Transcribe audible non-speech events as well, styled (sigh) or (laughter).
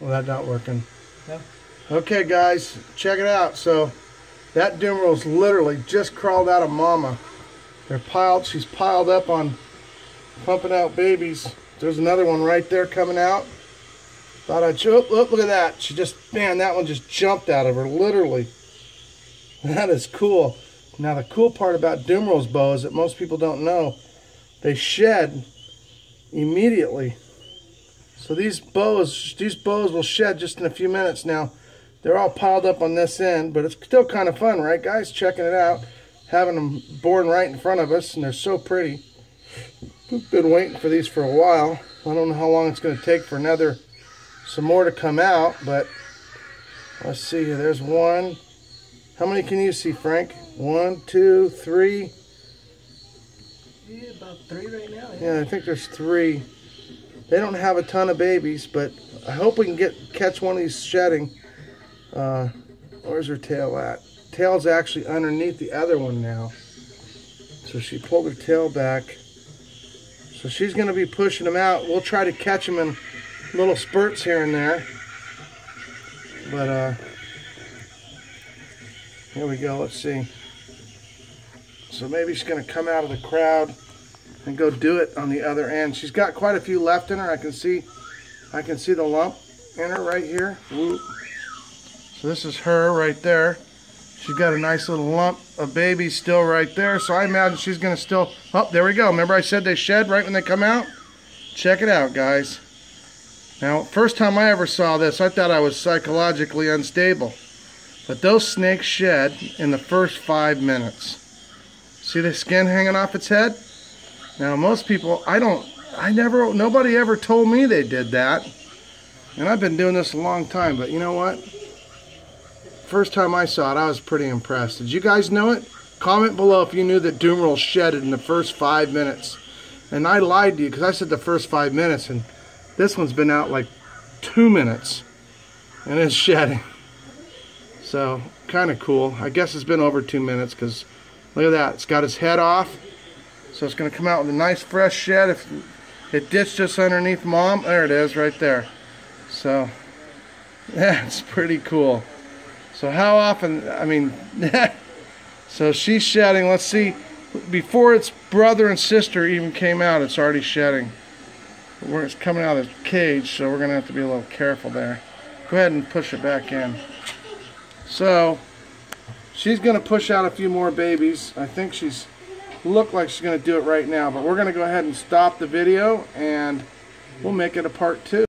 Well, that's not working. No. Okay, guys, check it out. So that Dumeril's literally just crawled out of mama. They're piled. She's piled up on pumping out babies. There's another one right there coming out. Thought I'd show. Oh, look at that. She just, man, that one just jumped out of her, literally. That is cool. Now, the cool part about Dumeril's is that most people don't know, they shed immediately. So these boas, these boas will shed just in a few minutes. Now, they're all piled up on this end, but it's still kind of fun, right, guys? Checking it out, having them born right in front of us, and they're so pretty. We've been waiting for these for a while. I don't know how long it's going to take for another, some more to come out, but let's see here. There's one. How many can you see, Frank? One, two, three. Yeah, about three right now. Yeah, I think there's three. They don't have a ton of babies, but I hope we can get catch one of these shedding. Uh, where's her tail at? Tail's actually underneath the other one now. So she pulled her tail back. So she's going to be pushing them out. We'll try to catch them in little spurts here and there. But uh, here we go. Let's see. So maybe she's going to come out of the crowd and go do it on the other end. She's got quite a few left in her. I can see, I can see the lump in her right here. So this is her right there. She's got a nice little lump of baby still right there. So I imagine she's going to still, oh, there we go. Remember I said they shed right when they come out? Check it out, guys. Now, first time I ever saw this, I thought I was psychologically unstable. But those snakes shed in the first five minutes. See the skin hanging off its head? Now, most people, I don't, I never, nobody ever told me they did that. And I've been doing this a long time, but you know what? First time I saw it, I was pretty impressed. Did you guys know it? Comment below if you knew that Dumeril shedded in the first five minutes. And I lied to you because I said the first five minutes, and this one's been out like two minutes, and it's (laughs) shedding. So, kind of cool. I guess it's been over two minutes because look at that. It's got its head off. So it's going to come out with a nice fresh shed. If it ditched just underneath mom, there it is right there. So, (laughs) it's pretty cool. So how often, I mean, (laughs) so she's shedding. Let's see, before its brother and sister even came out, it's already shedding. Where it's coming out of the cage, so we're going to have to be a little careful there. Go ahead and push it back in. So, she's going to push out a few more babies. I think she's look like she's going to do it right now, but we're going to go ahead and stop the video and we'll make it a part two.